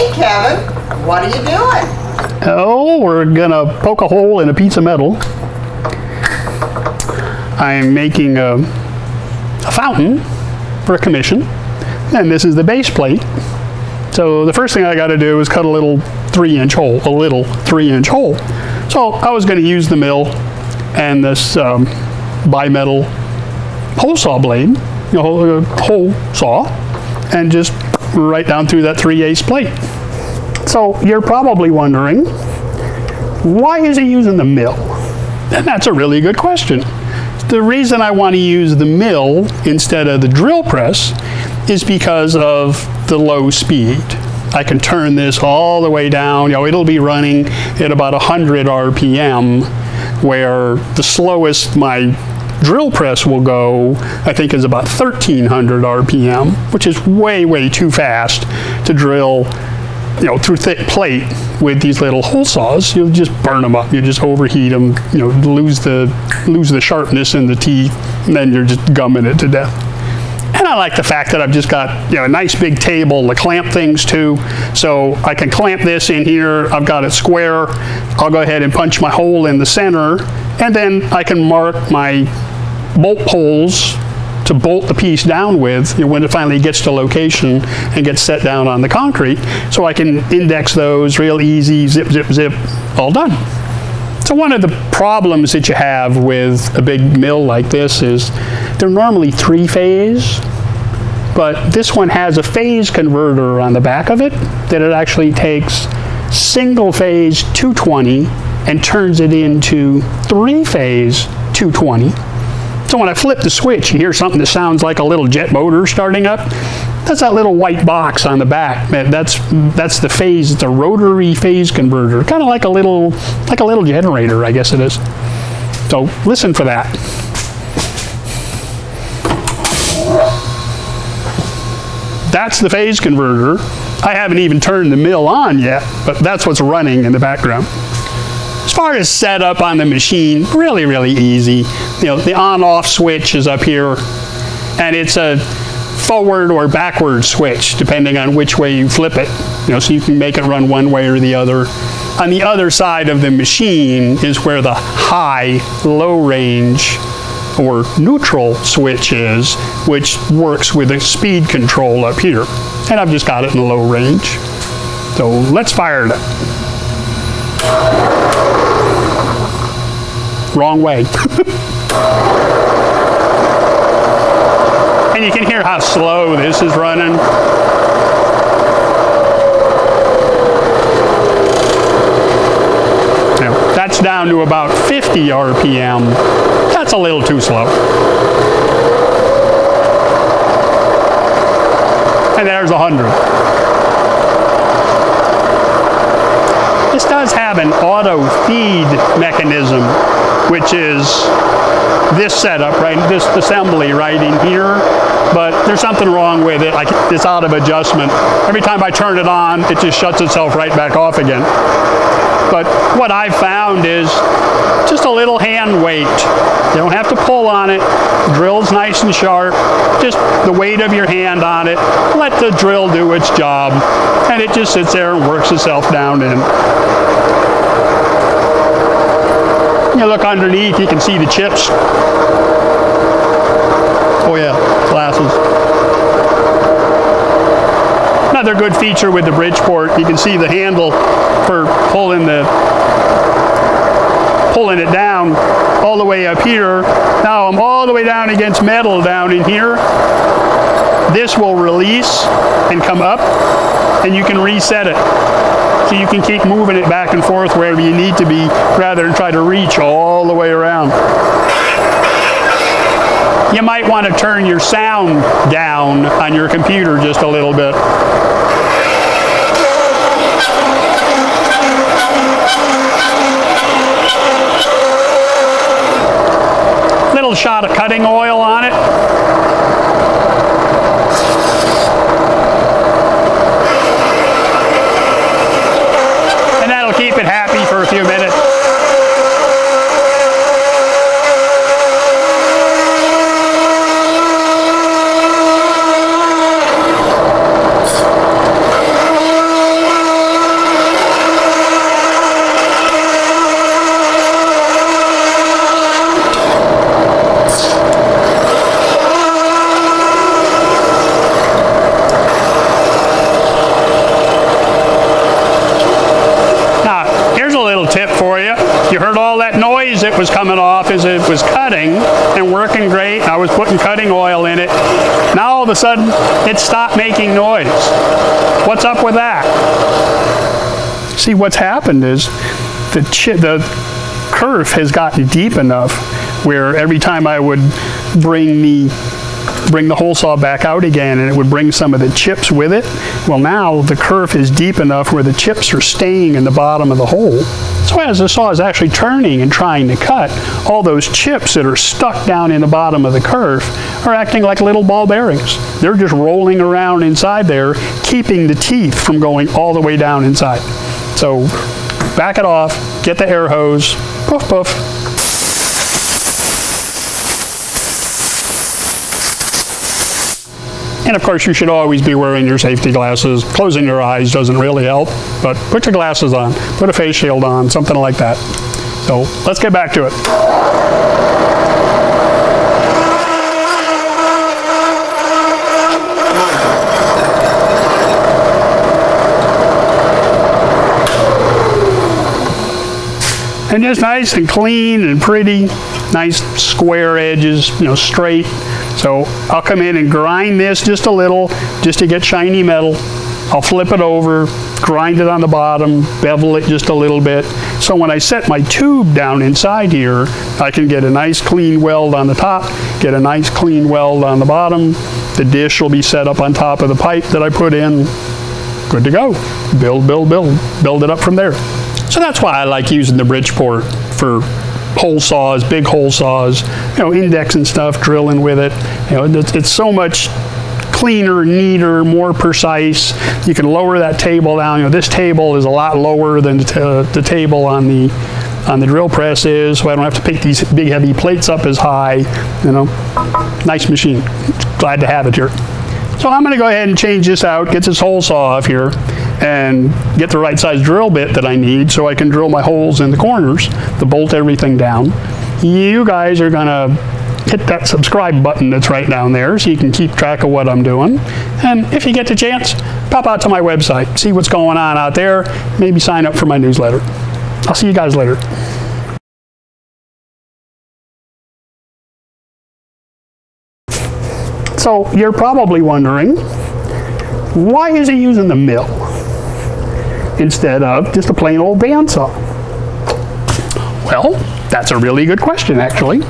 Hey, Kevin, what are you doing? Oh, we're gonna poke a hole in a piece of metal. I'm making a, a fountain for a commission, and this is the base plate. So the first thing I got to do is cut a little three-inch hole, a little three-inch hole. So I was to use the mill and this um, bimetal hole saw blade, you know, hole saw, and just right down through that 3 8 plate. So you're probably wondering, why is he using the mill? And that's a really good question. The reason I want to use the mill instead of the drill press is because of the low speed. I can turn this all the way down. You know, it'll be running at about 100 RPM, where the slowest my drill press will go, I think, is about 1300 RPM, which is way, way too fast to drill you know, through thick plate with these little hole saws, you'll just burn them up. You just overheat them, you know, lose the lose the sharpness in the teeth, and then you're just gumming it to death. And I like the fact that I've just got you know a nice big table to clamp things to, so I can clamp this in here. I've got it square. I'll go ahead and punch my hole in the center, and then I can mark my bolt holes to bolt the piece down with you know, when it finally gets to location and gets set down on the concrete. So I can index those real easy, zip, zip, zip, all done. So one of the problems that you have with a big mill like this is they're normally three phase, but this one has a phase converter on the back of it that it actually takes single phase 220 and turns it into three phase 220 so when I flip the switch, you hear something that sounds like a little jet motor starting up. That's that little white box on the back. That's that's the phase. It's a rotary phase converter, kind of like a little like a little generator, I guess it is. So listen for that. That's the phase converter. I haven't even turned the mill on yet, but that's what's running in the background. As far as setup on the machine, really, really easy. You know, the on-off switch is up here, and it's a forward or backward switch, depending on which way you flip it. You know, so you can make it run one way or the other. On the other side of the machine is where the high, low range or neutral switch is, which works with the speed control up here. And I've just got it in the low range. So let's fire it up. Wrong way. and you can hear how slow this is running. Now, that's down to about 50 RPM. That's a little too slow. And there's 100. This does have an auto feed mechanism, which is this setup, right? This assembly right in here. But there's something wrong with it, like it's out of adjustment. Every time I turn it on, it just shuts itself right back off again. But what I've found is just a little hand weight. You don't have to pull on it. Drill's nice and sharp. Just the weight of your hand on it. Let the drill do its job. And it just sits there and works itself down in. You look underneath, you can see the chips. Oh yeah, glasses. Another good feature with the Bridgeport, you can see the handle for pulling the pulling it down all the way up here. Now I'm all the way down against metal down in here. This will release and come up and you can reset it. So you can keep moving it back and forth wherever you need to be rather than try to reach all the way around. You might want to turn your sound down on your computer just a little bit. Little shot of cutting oil on it. tip for you. You heard all that noise that was coming off as it was cutting and working great. I was putting cutting oil in it. Now all of a sudden, it stopped making noise. What's up with that? See, what's happened is the, the kerf has gotten deep enough where every time I would bring the bring the hole saw back out again and it would bring some of the chips with it. Well now the kerf is deep enough where the chips are staying in the bottom of the hole. So as the saw is actually turning and trying to cut, all those chips that are stuck down in the bottom of the kerf are acting like little ball bearings. They're just rolling around inside there, keeping the teeth from going all the way down inside. So back it off, get the air hose, poof poof, And of course, you should always be wearing your safety glasses. Closing your eyes doesn't really help, but put your glasses on, put a face shield on, something like that. So let's get back to it. And just nice and clean and pretty, nice square edges, you know, straight. So I'll come in and grind this just a little, just to get shiny metal. I'll flip it over, grind it on the bottom, bevel it just a little bit. So when I set my tube down inside here, I can get a nice clean weld on the top, get a nice clean weld on the bottom. The dish will be set up on top of the pipe that I put in. Good to go. Build, build, build. Build it up from there. So that's why I like using the Bridgeport for hole saws, big hole saws, you know, index and stuff, drilling with it. You know, it's, it's so much cleaner, neater, more precise. You can lower that table down. You know, this table is a lot lower than the, uh, the table on the on the drill press is, so I don't have to pick these big heavy plates up as high. You know, nice machine. Glad to have it here. So I'm going to go ahead and change this out, get this hole saw off here, and get the right size drill bit that I need so I can drill my holes in the corners to bolt everything down. You guys are to hit that subscribe button that's right down there so you can keep track of what I'm doing. And if you get the chance, pop out to my website, see what's going on out there, maybe sign up for my newsletter. I'll see you guys later. So you're probably wondering, why is he using the mill instead of just a plain old bandsaw? Well, that's a really good question, actually.